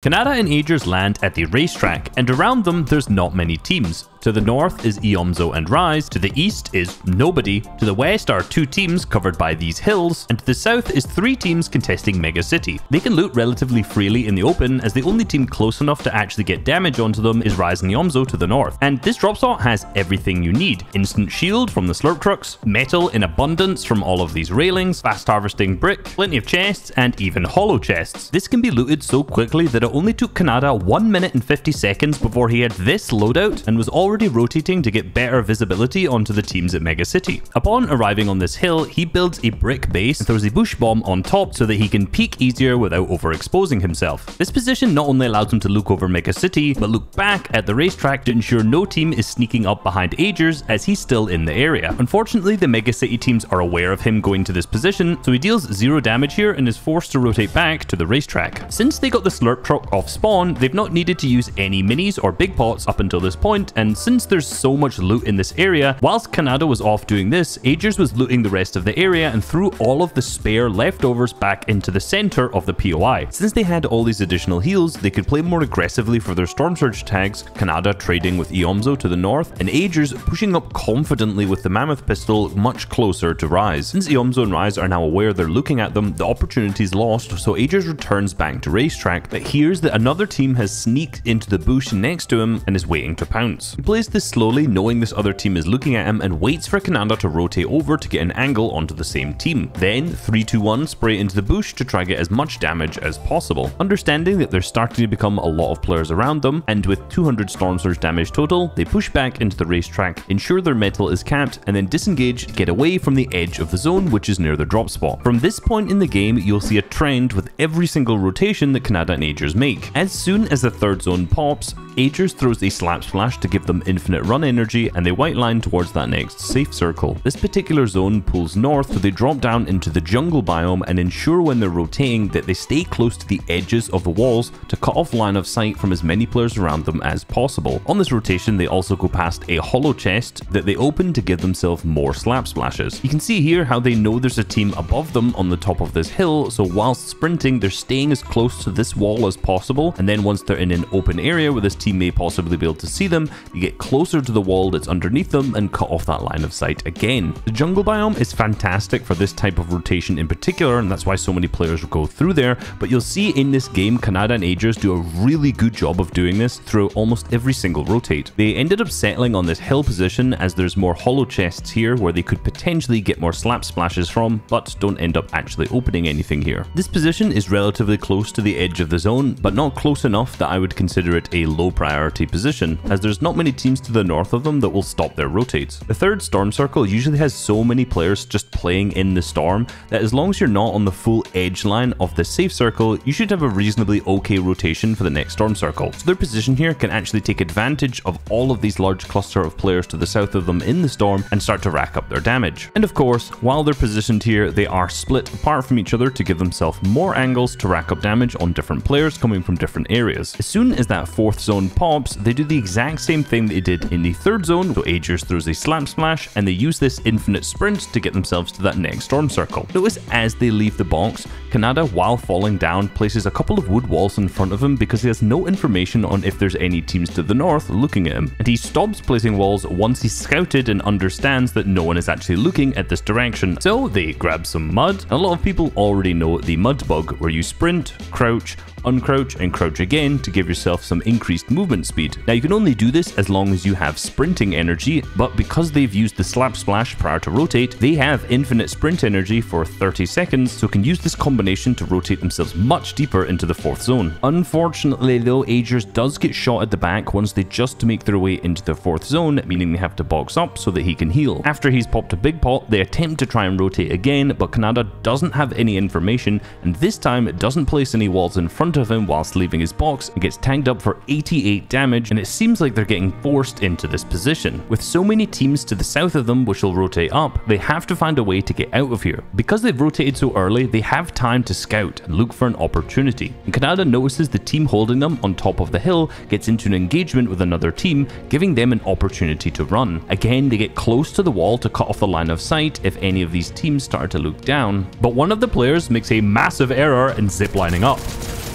Khanada and Ajerss land at the racetrack, and around them there's not many teams. To the north is Iomzo and Rise, to the east is nobody, to the west are two teams covered by these hills, and to the south is three teams contesting Mega City. They can loot relatively freely in the open, as the only team close enough to actually get damage onto them is Rise and Iomzo to the north. And this drop spot has everything you need. Instant shield from the slurp trucks, metal in abundance from all of these railings, fast harvesting brick, plenty of chests, and even hollow chests. This can be looted so quickly that it only took Khanada 1 minute and 50 seconds before he had this loadout and was already rotating to get better visibility onto the teams at Mega City. Upon arriving on this hill, he builds a brick base and throws a bush bomb on top so that he can peek easier without overexposing himself. This position not only allows him to look over Mega City, but look back at the racetrack to ensure no team is sneaking up behind Ajerss as he's still in the area. Unfortunately, the Mega City teams are aware of him going to this position, so he deals zero damage here and is forced to rotate back to the racetrack. Since they got the slurp truck off spawn, they've not needed to use any minis or big pots up until this point, and since there's so much loot in this area, whilst Khanada was off doing this, Ajerss was looting the rest of the area and threw all of the spare leftovers back into the center of the POI. Since they had all these additional heals, they could play more aggressively for their Storm Surge tags, Khanada trading with Iomzo to the north, and Ajerss pushing up confidently with the Mammoth Pistol much closer to Rise. Since Iomzo and Rise are now aware they're looking at them, the opportunity is lost, so Ajerss returns back to racetrack, but hears that another team has sneaked into the bush next to him and is waiting to pounce. Plays this slowly, knowing this other team is looking at him, and waits for Khanada to rotate over to get an angle onto the same team. Then, 3-2-1 spray into the bush to try get as much damage as possible. Understanding that there's starting to become a lot of players around them, and with 200 Storm Surge damage total, they push back into the racetrack, ensure their metal is capped, and then disengage to get away from the edge of the zone, which is near the drop spot. From this point in the game, you'll see a trend with every single rotation that Khanada and Ajerss make. As soon as the third zone pops, Ajerss throws a slap splash to give them infinite run energy and they white line towards that next safe circle. This particular zone pulls north so they drop down into the jungle biome and ensure when they're rotating that they stay close to the edges of the walls to cut off line of sight from as many players around them as possible. On this rotation they also go past a hollow chest that they open to give themselves more slap splashes. You can see here how they know there's a team above them on the top of this hill so whilst sprinting they're staying as close to this wall as possible and then once they're in an open area where this team may possibly be able to see them, you get closer to the wall that's underneath them and cut off that line of sight again. The jungle biome is fantastic for this type of rotation in particular, and that's why so many players go through there, but you'll see in this game, Khanada and Ajerss do a really good job of doing this through almost every single rotate. They ended up settling on this hill position as there's more hollow chests here where they could potentially get more slap splashes from, but don't end up actually opening anything here. This position is relatively close to the edge of the zone, but not close enough that I would consider it a low priority position, as there's not many teams to the north of them that will stop their rotates. The third storm circle usually has so many players just playing in the storm that as long as you're not on the full edge line of the safe circle, you should have a reasonably okay rotation for the next storm circle. So their position here can actually take advantage of all of these large cluster of players to the south of them in the storm and start to rack up their damage. And of course, while they're positioned here, they are split apart from each other to give themselves more angles to rack up damage on different players coming from different areas. As soon as that fourth zone pops, they do the exact same thing they did in the third zone, so Ajerss throws a slap splash and they use this infinite sprint to get themselves to that next storm circle. Notice as they leave the box, Khanada, while falling down, places a couple of wood walls in front of him because he has no information on if there's any teams to the north looking at him. And he stops placing walls once he's scouted and understands that no one is actually looking at this direction. So they grab some mud. A lot of people already know the mud bug where you sprint, crouch, uncrouch and crouch again to give yourself some increased movement speed. Now you can only do this as long as you have sprinting energy, but because they've used the slap splash prior to rotate, they have infinite sprint energy for 30 seconds, so can use this combination to rotate themselves much deeper into the fourth zone. Unfortunately though, Ajerss does get shot at the back once they just make their way into the fourth zone, meaning they have to box up so that he can heal. After he's popped a big pot, they attempt to try and rotate again, but Khanada doesn't have any information, and this time it doesn't place any walls in front of him whilst leaving his box and gets tanked up for 88 damage and it seems like they're getting forced into this position. With so many teams to the south of them which will rotate up, they have to find a way to get out of here. Because they've rotated so early, they have time to scout and look for an opportunity. And Khanada notices the team holding them on top of the hill gets into an engagement with another team, giving them an opportunity to run. Again, they get close to the wall to cut off the line of sight if any of these teams start to look down, but one of the players makes a massive error in ziplining up.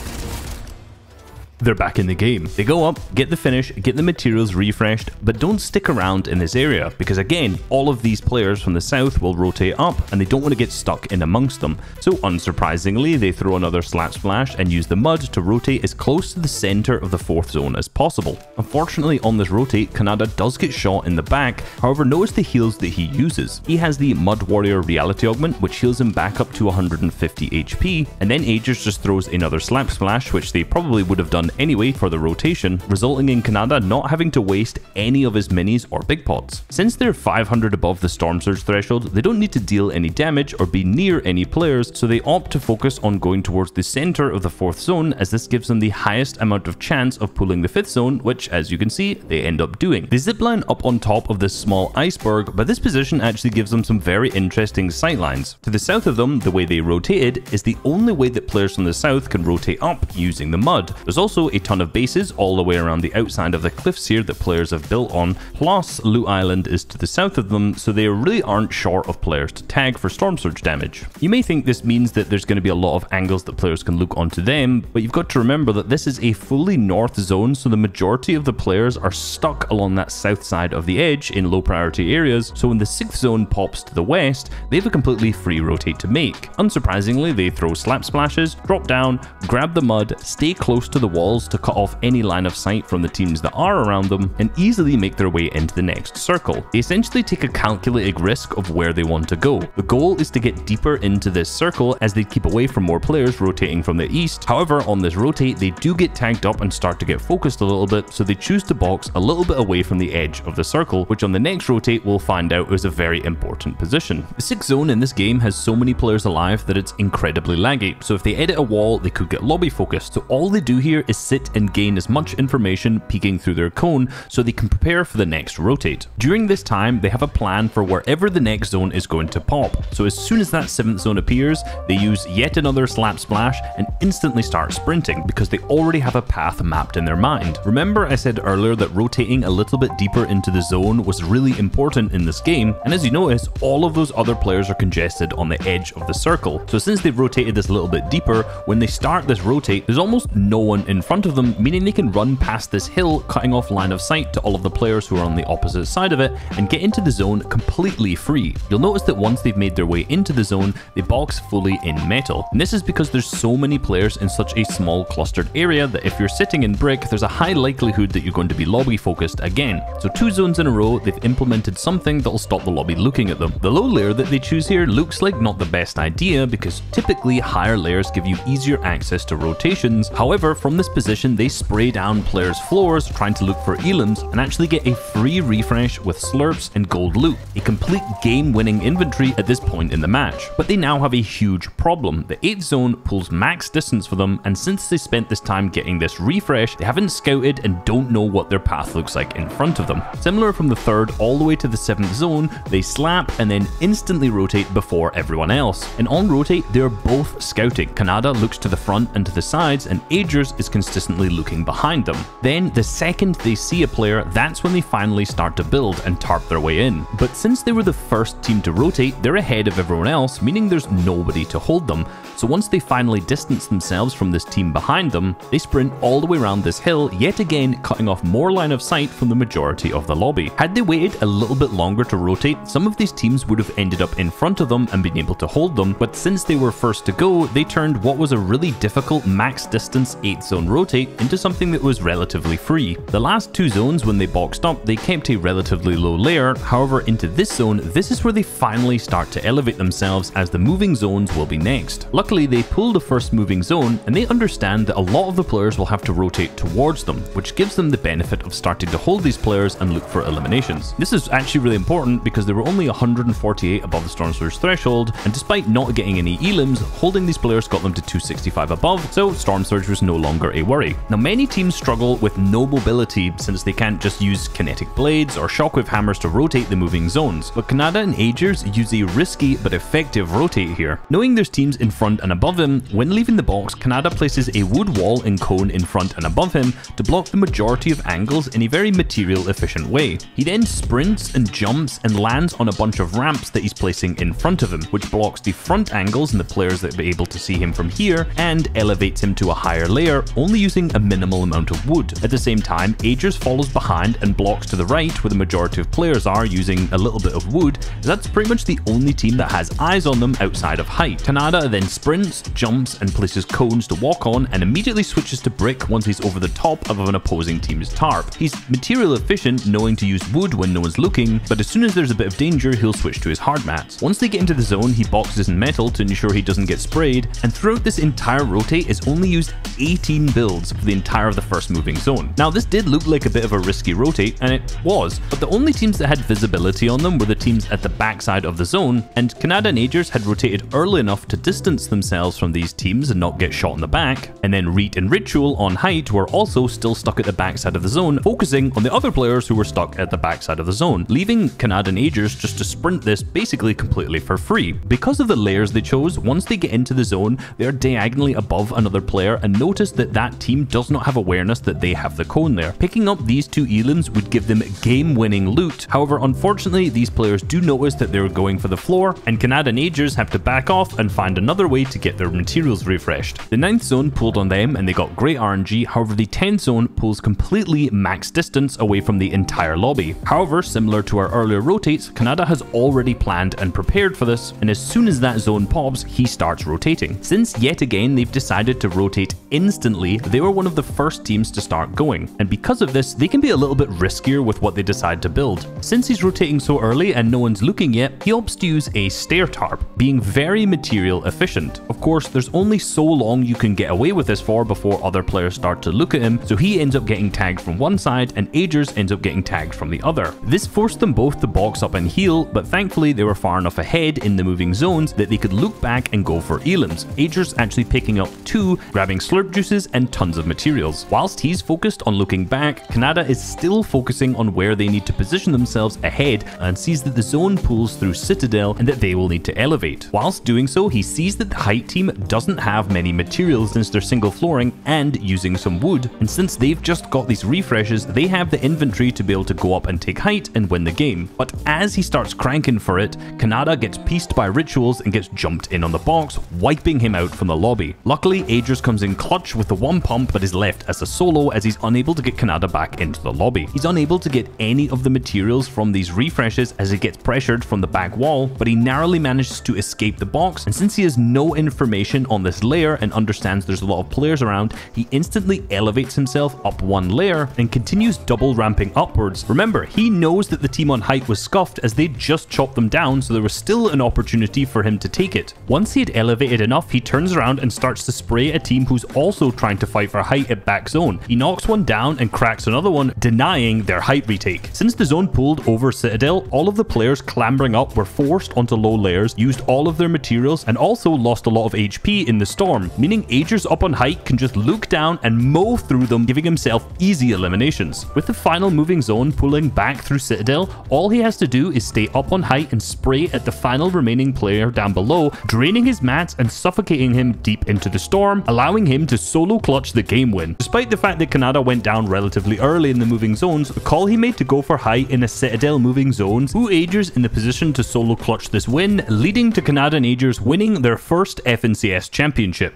They're back in the game. They go up, get the finish, get the materials refreshed, but don't stick around in this area because again, all of these players from the south will rotate up and they don't want to get stuck in amongst them. So unsurprisingly, they throw another slap splash and use the mud to rotate as close to the center of the fourth zone as possible. Unfortunately, on this rotate, Khanada does get shot in the back, however notice the heals that he uses. He has the Mud Warrior Reality Augment, which heals him back up to 150 HP, and then Ajerss just throws another Slap Splash, which they probably would have done anyway for the rotation, resulting in Khanada not having to waste any of his minis or big pots. Since they're 500 above the Storm Surge threshold, they don't need to deal any damage or be near any players, so they opt to focus on going towards the center of the fourth zone as this gives them the highest amount of chance of pulling the fifth zone, which as you can see, they end up doing. They zipline up on top of this small iceberg, but this position actually gives them some very interesting sightlines. To the south of them, the way they rotated is the only way that players from the south can rotate up using the mud. There's also a ton of bases all the way around the outside of the cliffs here that players have built on, plus Loot Island is to the south of them, so they really aren't short of players to tag for Storm Surge damage. You may think this means that there's going to be a lot of angles that players can look onto them, but you've got to remember that this is a fully north zone, so the majority of the players are stuck along that south side of the edge in low priority areas, so when the sixth zone pops to the west, they have a completely free rotate to make. Unsurprisingly, they throw slap splashes, drop down, grab the mud, stay close to the walls to cut off any line of sight from the teams that are around them, and easily make their way into the next circle. They essentially take a calculated risk of where they want to go. The goal is to get deeper into this circle as they keep away from more players rotating from the east. However, on this rotate, they do get tagged up and start to get focused a little bit, so they choose to box a little bit away from the edge of the circle, which on the next rotate we'll find out is a very important position. The sixth zone in this game has so many players alive that it's incredibly laggy, so if they edit a wall, they could get lobby focused. So all they do here is sit and gain as much information peeking through their cone so they can prepare for the next rotate. During this time, they have a plan for wherever the next zone is going to pop. So as soon as that seventh zone appears, they use yet another slap splash and instantly start sprinting because they already have a path mapped in their mind. Remember I said earlier that rotating a little bit deeper into the zone was really important in this game, and as you notice, all of those other players are congested on the edge of the circle. So since they've rotated this a little bit deeper, when they start this rotate, there's almost no one in front of them, meaning they can run past this hill, cutting off line of sight to all of the players who are on the opposite side of it, and get into the zone completely free. You'll notice that once they've made their way into the zone, they box fully in metal. And this is because there's so many players in such a small clustered area that if you're sitting in brick, there's a high likelihood that you're going to be lobby focused again. So two zones in a row, they've implemented something that'll stop the lobby looking at them. The low layer that they choose here looks like not the best idea because typically higher layers give you easier access to rotations. However, from this position, they spray down players' floors trying to look for elims and actually get a free refresh with slurps and gold loot, a complete game-winning inventory at this point in the match. But they now have a huge problem. The 8th zone pulls max distance for them, and since they spent this time getting this refresh, they haven't scouted and don't know what their path looks like in front of them. Similar from the 3rd all the way to the 7th zone, they slap and then instantly rotate before everyone else. And on rotate, they're both scouting. Khanada looks to the front and to the sides, and Ajerss is consistently looking behind them. Then, the second they see a player, that's when they finally start to build and tarp their way in. But since they were the first team to rotate, they're ahead of everyone else, meaning there's nobody to hold them. So once they finally distance themselves from this team behind them, they sprint all the way around this hill, yet again cutting off more line of sight from the majority of the lobby. Had they waited a little bit longer to rotate, some of these teams would have ended up in front of them and been able to hold them, but since they were first to go, they turned what was a really difficult max distance 8 zone rotate into something that was relatively free. The last two zones when they boxed up, they kept a relatively low layer, however into this zone, this is where they finally start to elevate themselves as the moving zones will be next. Luckily they pull the first moving zone and they understand that a lot of the players will have to rotate towards them, which gives them the benefit of starting to hold these players and look for eliminations. This is actually really important because they were only 148 above the Storm Surge threshold, and despite not getting any elims, holding these players got them to 265 above, so Storm Surge was no longer a worry. Now many teams struggle with no mobility since they can't just use kinetic blades or shockwave hammers to rotate the moving zones, but Khanada and Ajerss use a risky but effective rotate here. Knowing there's teams in front and above him, when leaving the box, Khanada places a wood wall and cone in front and above him to block the majority of angles in a very material efficient way. He then sprints and jumps and lands on a bunch of ramps that he's placing in front of him, which blocks the front angles and the players that are able to see him from here and elevates him to a higher layer, only only using a minimal amount of wood. At the same time, Ajerss follows behind and blocks to the right where the majority of players are using a little bit of wood. That's pretty much the only team that has eyes on them outside of height. Khanada then sprints, jumps, and places cones to walk on and immediately switches to brick once he's over the top of an opposing team's tarp. He's material efficient, knowing to use wood when no one's looking, but as soon as there's a bit of danger, he'll switch to his hard mats. Once they get into the zone, he boxes in metal to ensure he doesn't get sprayed, and throughout this entire rotate is only used 18 builds for the entire of the first moving zone. Now this did look like a bit of a risky rotate, and it was, but the only teams that had visibility on them were the teams at the backside of the zone, and Khanada and Ajerss had rotated early enough to distance themselves from these teams and not get shot in the back, and then Reet and Ritual on height were also still stuck at the backside of the zone, focusing on the other players who were stuck at the backside of the zone, leaving Khanada and Ajerss just to sprint this basically completely for free. Because of the layers they chose, once they get into the zone, they are diagonally above another player and notice that that team does not have awareness that they have the cone there. Picking up these two elims would give them game-winning loot. However, unfortunately, these players do notice that they're going for the floor, and Khanada and Ajerss have to back off and find another way to get their materials refreshed. The 9th zone pulled on them and they got great RNG, however the 10th zone pulls completely max distance away from the entire lobby. However, similar to our earlier rotates, Khanada has already planned and prepared for this, and as soon as that zone pops, he starts rotating. Since yet again they've decided to rotate instantly, they were one of the first teams to start going, and because of this, they can be a little bit riskier with what they decide to build. Since he's rotating so early and no one's looking yet, he opts to use a stair tarp, being very material efficient. Of course, there's only so long you can get away with this for before other players start to look at him, so he ends up getting tagged from one side and Ajerss ends up getting tagged from the other. This forced them both to box up and heal, but thankfully they were far enough ahead in the moving zones that they could look back and go for elims. Ajerss actually picking up two, grabbing slurp juices and tons of materials. Whilst he's focused on looking back, Khanada is still focusing on where they need to position themselves ahead and sees that the zone pulls through Citadel and that they will need to elevate. Whilst doing so, he sees that the height team doesn't have many materials since they're single flooring and using some wood, and since they've just got these refreshes, they have the inventory to be able to go up and take height and win the game. But as he starts cranking for it, Khanada gets pieced by rituals and gets jumped in on the box, wiping him out from the lobby. Luckily, Ajerss comes in clutch with the one pump but is left as a solo as he's unable to get Khanada back into the lobby. He's unable to get any of the materials from these refreshes as he gets pressured from the back wall, but he narrowly manages to escape the box, and since he has no information on this layer and understands there's a lot of players around, he instantly elevates himself up one layer and continues double ramping upwards. Remember, he knows that the team on height was scuffed as they just chopped them down, so there was still an opportunity for him to take it. Once he had elevated enough, he turns around and starts to spray a team who's also trying to fight for height at back zone. He knocks one down and cracks another one, denying their height retake. Since the zone pulled over Citadel, all of the players clambering up were forced onto low layers, used all of their materials, and also lost a lot of HP in the storm, meaning Ajerss up on height can just look down and mow through them, giving himself easy eliminations. With the final moving zone pulling back through Citadel, all he has to do is stay up on height and spray at the final remaining player down below, draining his mats and suffocating him deep into the storm, allowing him to solo clutch the game win. Despite the fact that Khanada went down relatively early in the moving zones, the call he made to go for high in a Citadel moving zones put Ajerss in the position to solo clutch this win, leading to Khanada and Ajerss winning their first FNCS championship.